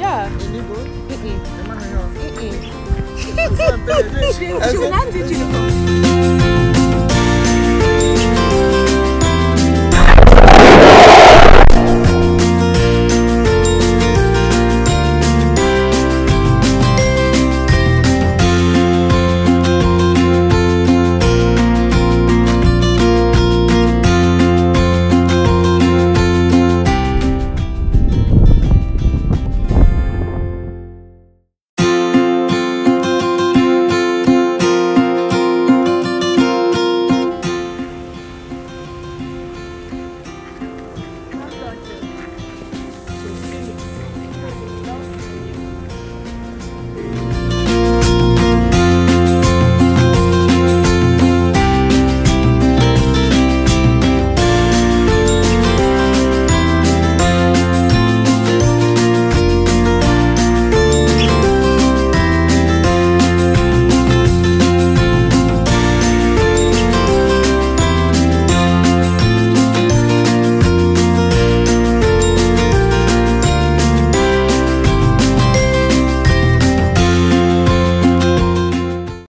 ja.